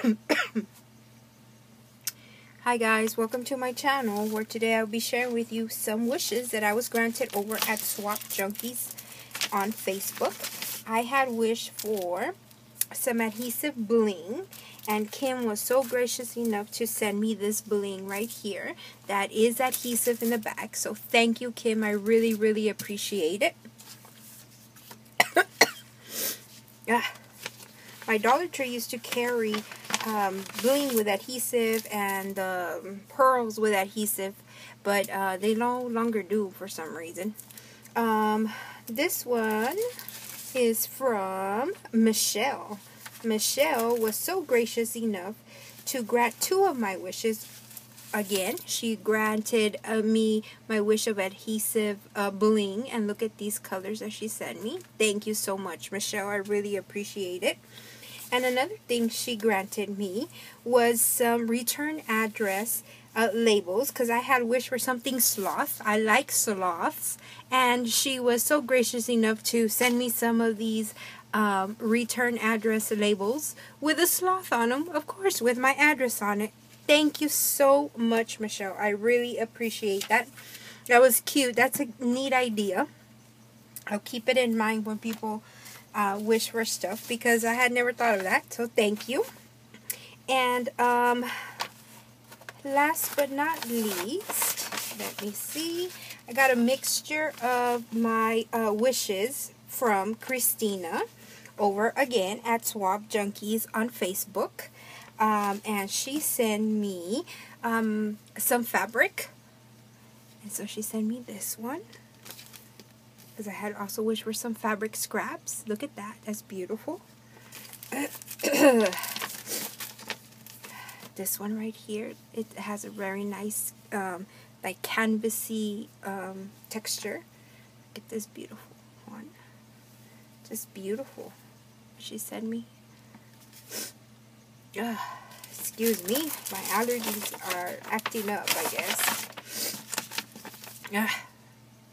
Hi guys, welcome to my channel where today I'll be sharing with you some wishes that I was granted over at Swap Junkies on Facebook. I had wish for some adhesive bling and Kim was so gracious enough to send me this bling right here that is adhesive in the back. So thank you Kim, I really really appreciate it. ah. My Dollar Tree used to carry um, bling with adhesive and um, pearls with adhesive, but uh, they no longer do for some reason. Um, this one is from Michele. Michele was so gracious enough to grant two of my wishes. Again, she granted uh, me my wish of adhesive uh, bling, and look at these colors that she sent me. Thank you so much, Michele. I really appreciate it. And another thing she granted me was some return address uh, labels because I had wished for something sloth. I like sloths. And she was so gracious enough to send me some of these um, return address labels with a sloth on them, of course, with my address on it. Thank you so much, Michele. I really appreciate that. That was cute. That's a neat idea. I'll keep it in mind when people uh, wish for stuff because I had never thought of that. So thank you. And um, last but not least, let me see. I got a mixture of my uh, wishes from Kristina over again at Swap Junkies on Facebook. Um, and she sent me um, some fabric. And so she sent me this one because I had also wished for some fabric scraps. Look at that. That's beautiful. this one right here, it has a very nice, um, like canvasy um, texture. Look at this beautiful one. Just beautiful. She sent me. Excuse me. My allergies are acting up, I guess. Uh,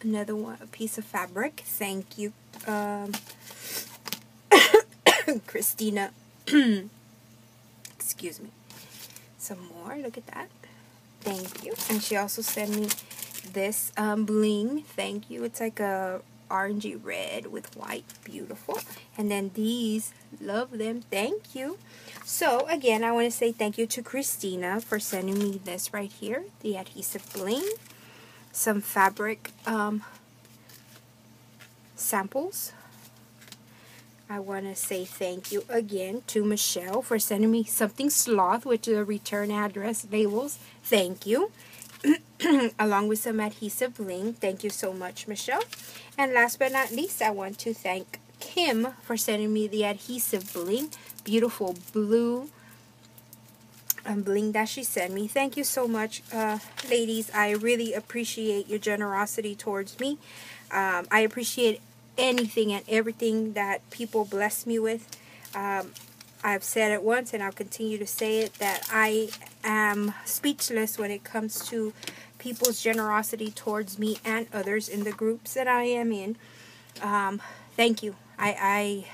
another one, a piece of fabric. Thank you, um, Kristina. Excuse me. Some more. Look at that. Thank you. And she also sent me this um, bling. Thank you. It's like a orangey red with white. Beautiful. And then these. Love them. Thank you. So, again, I want to say thank you to Kristina for sending me this right here. The adhesive bling some fabric um, samples. I want to say thank you again to Michele for sending me something sloth with the return address labels. Thank you. Along with some adhesive bling. Thank you so much, Michele. And last but not least, I want to thank Kim for sending me the adhesive bling. Beautiful blue um, bling that she sent me. Thank you so much, uh, ladies. I really appreciate your generosity towards me. Um, I appreciate anything and everything that people bless me with. Um, I've said it once and I'll continue to say it that I am speechless when it comes to people's generosity towards me and others in the groups that I am in. Um, thank you. I, I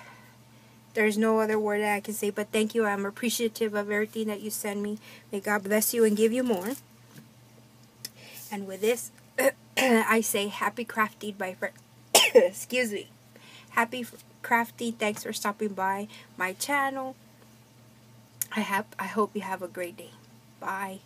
there's no other word that I can say but thank you. I'm appreciative of everything that you send me. May God bless you and give you more. And with this, I say happy crafting by friend excuse me. Happy crafting. Thanks for stopping by my channel. I have I hope you have a great day. Bye.